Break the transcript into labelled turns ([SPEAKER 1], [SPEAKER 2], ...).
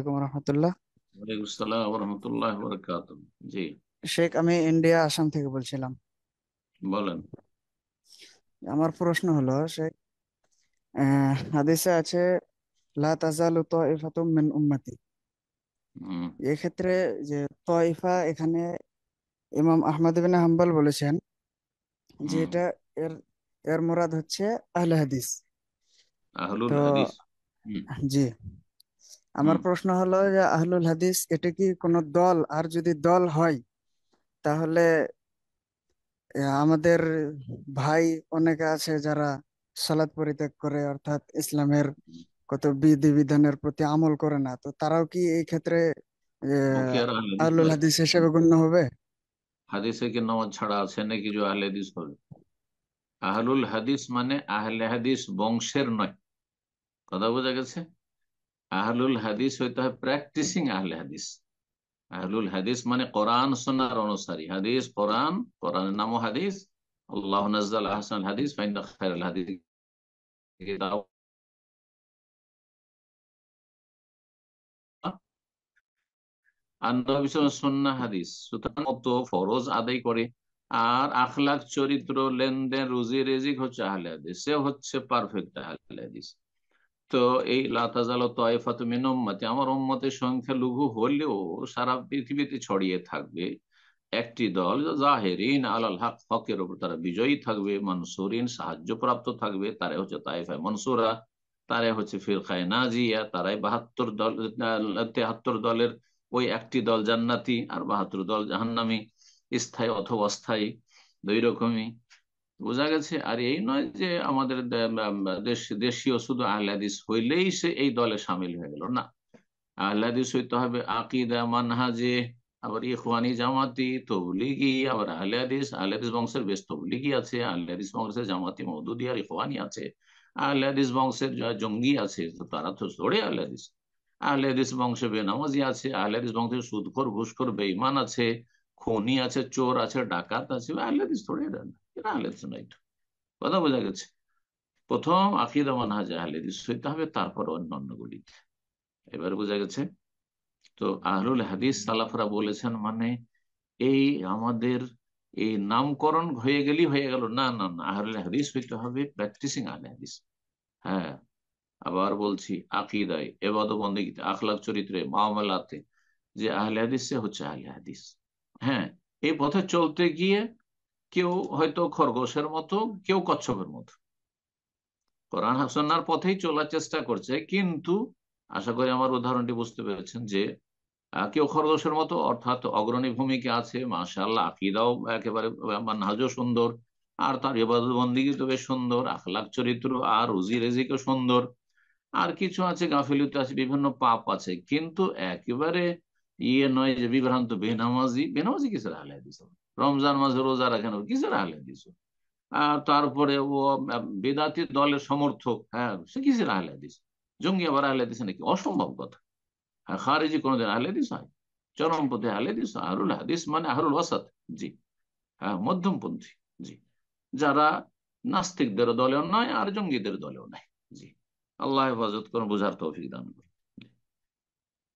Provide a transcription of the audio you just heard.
[SPEAKER 1] আলাইকুম রহমতুল্লাহ।
[SPEAKER 2] ওয়ালাইকুম আসসালাম রহমতুল্লাহ বরকাত জি।
[SPEAKER 1] শেখ আমি ইন্ডিয়া আসাম থেকে বলছিলাম।
[SPEAKER 2] বলেন।
[SPEAKER 1] আমার প্রশ্ন হলো শেখ হাদিসে আছে লা তাজালু তাইফাতুম মিন উম্মতি। এক্ষেত্রে যে তয়ফা এখানে ইমাম আহমদ বিন হাম্বল বলেছেন যে এটা এর এর মুরাদ হচ্ছে আহলে হাদিস।
[SPEAKER 2] আহলুল
[SPEAKER 1] তো
[SPEAKER 2] হাদিস।
[SPEAKER 1] জি। আমার প্রশ্ন হলো যে আহলুল হাদিস এটা কি কোনো দল? আর যদি দল হয় তাহলে আমাদের ভাই অনেকে আছে যারা সালাত পরিত্যাগ করে অর্থাৎ ইসলামের কত বিধি বিধানের প্রতি আমল করে না। তো তারাও কি এই ক্ষেত্রে আহলুল হাদিস হিসেবে গণ্য হবে?
[SPEAKER 2] হাদিসে কি নামাজ ছাড়া আছে নাকি যে আহলে হাদিস হবে? আহলুল হাদিস মানে আহলে হাদিস বংশের নয়। কথা বোঝা গেছে? আহলুল হাদিস হইতে হয় প্র্যাকটিসিং আহলে হাদিস। আহলুল হাদিস মানে কোরআন, সুন্নাহর অনুসারী। হাদিস, কোরআন, কোরআনের নামও হাদিস। আল্লাহ নাজ্জাল আহসান হাদিস খায়রুল হাদিস। আর আখলাক চরিত্র, লেনদেন, রুজি, রেজিক হচ্ছে আহলে হাদিস। সে হচ্ছে পারফেক্ট আহলে হাদিস। তো এই লাতাজাল তয়ফাত মিন উম্মতি, আমার উম্মতের সংখ্যা লঘু হলেও সারা পৃথিবীতে ছড়িয়ে থাকবে। একটি দল জাহেরিন আলাল হক, হকের উপর তারা বিজয়ী থাকবে, মনসুরিন সাহায্য প্রাপ্ত থাকবে, তারাই হচ্ছে তাইফায় মনসুরা, তারাই হচ্ছে ফিরকায় নাজিয়া, তারাই বাহাত্তর দল তেহাত্তর দলের ওই একটি দল জান্নাতি আর বাহাত্তর দল জাহান্নামি, স্থায়ী অথবা অস্থায়ী, দুই রকমই। বোঝা গেছে, আর এই নয় যে আমাদের দেশীয় শুধু আহলাদিস হইলেই সে এই দলে সামিল হয়ে গেল, না। আহলাদিস হইতে হবে আকিদা, মানহাজে, আবার ইখওয়ানি জামাতি, তবলিগি, আবার আহলে হাদিস আহলে হাদিস বংশের বেশ তবলিগি আছে আহলে হাদিস বংশের জামাতি মৌদুদি আর ইখওয়ানি আছে আহলে হাদিস বংশের জঙ্গি আছে তারা তো ধরে আহলে হাদিস আহলে হাদিস বংশে বেনামাজি আছে আহলে হাদিস বংশের সুদখোর, ঘুষখোর, বেঈমান আছে খনি আছে, চোর আছে, ডাকাত আছে আহলে হাদিস ধরে এরা না নাই কথা বোঝা গেছে। প্রথম আকিদা মানহাজ আহলে হাদিস হইতে হবে, তারপর অন্যান্য গুলিতে। এবার বোঝা গেছে, তো আহলুল হাদিস সালাফরা বলেছেন মানে এই আমাদের এই নামকরণ হয়ে গেলেই হয়ে গেল। না না না, আহলুল হাদিস হইতে হবে প্র্যাকটিসিং আহলে হাদিস। হ্যাঁ আবার বলছি আকিদায় এবাদ বন্দীতে আখলাক চরিত্রে, মামলাতে, যে আহলে হাদিস সে হচ্ছে আহলে হাদিস। হ্যাঁ এই পথে চলতে গিয়ে কেউ হয়তো খরগোশের মতো, কেউ কচ্ছপের মতো। কোরআন হাসনার পথেই চলার চেষ্টা করছে, কিন্তু আশা করি আমার উদাহরণটি বুঝতে পেরেছেন যে কেউ খরগোশের মতো, অর্থাৎ অগ্রণী ভূমিকা আছে মাশাল্লাহ আকিদাও একেবারে নাজও সুন্দর, আর তার ইবাদতবন্দি তো বেশ সুন্দর, আখলাক চরিত্র, আর রুজি রেজিকে সুন্দর, আর কিছু আছে, গাফিলিতে আছে, বিভিন্ন পাপ আছে, কিন্তু একেবারে ইয়ে নয় যে বিভ্রান্ত, বেনামাজি বেনামাজি কিসের আহলে হাদিস রমজান মাসে রোজা রাখেন কিসের আহলে হাদিস আর তারপরে ও বেদাতি দলের সমর্থক হ্যাঁ সে কিসের আহলে হাদিস জঙ্গি আবার আহলে হাদিস নাকি? অসম্ভব কথা। হ্যাঁ খারিজি কোনোদিন আহলে হাদিস হয় চরমপন্থী আহলে হাদিস আহরুল হাদিস মানে আহরুল ওয়াসাত, জি। হ্যাঁ মধ্যমপন্থী, জি। যারা নাস্তিকদের দলেও নয় আর জঙ্গিদের দলেও নাই, জি। আল্লাহ হেফাজত করুন, বোঝার তৌফিক দান করুন।